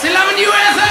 Silaman USA!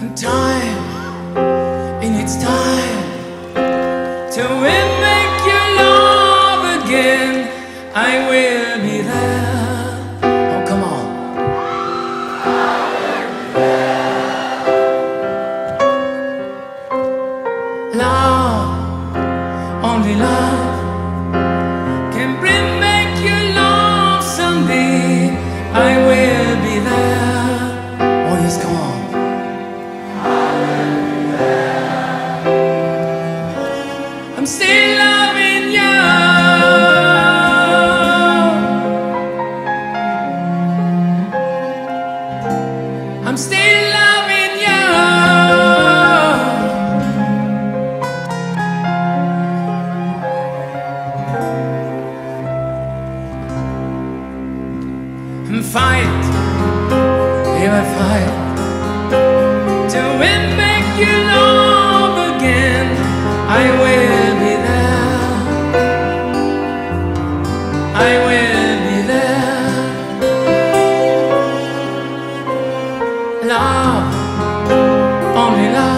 And time, and it's time till we make you love again. I will. still loving you. And fight, here I fight, to win back your love again. I will. love, only love.